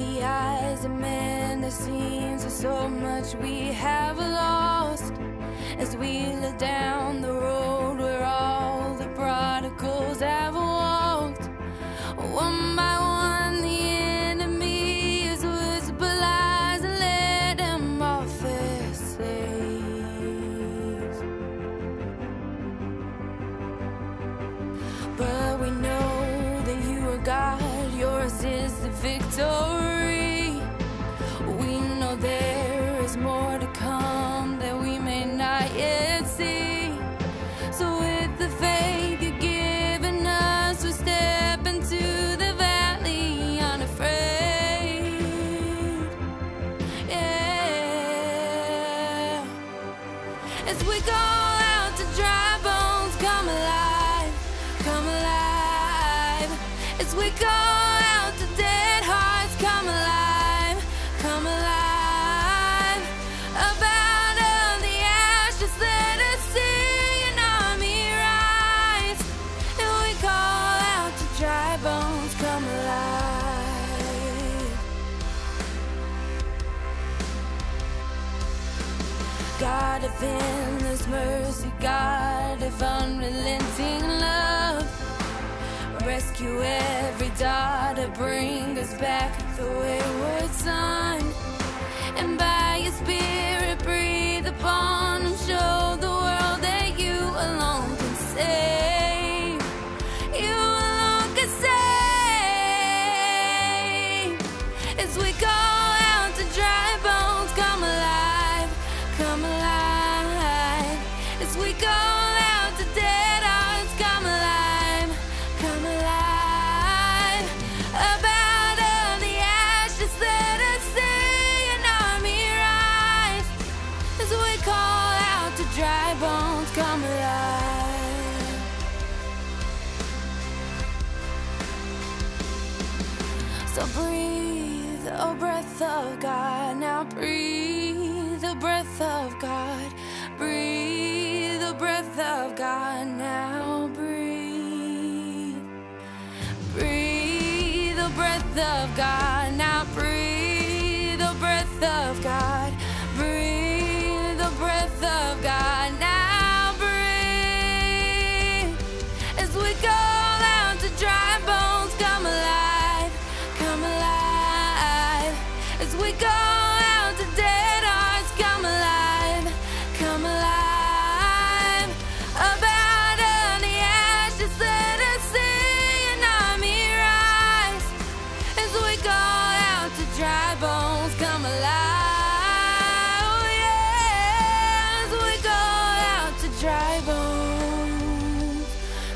the eyes of men, there seems so much we have lost as we look down the road where all the prodigals have walked. One by one, the enemy is whisper lies and let them off their slaves. But we know that you are God, yours is the victory. As we go out to dry God of endless mercy, God of unrelenting love. Rescue every daughter, bring us back the wayward son. So breathe, oh breath of God, now breathe, the breath of God, breathe, the breath of God, now breathe, breathe, the breath of God, now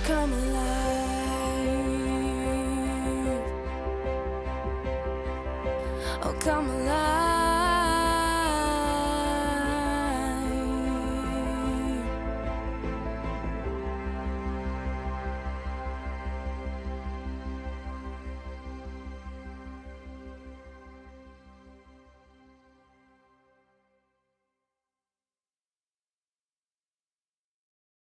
come alive. Oh, come alive.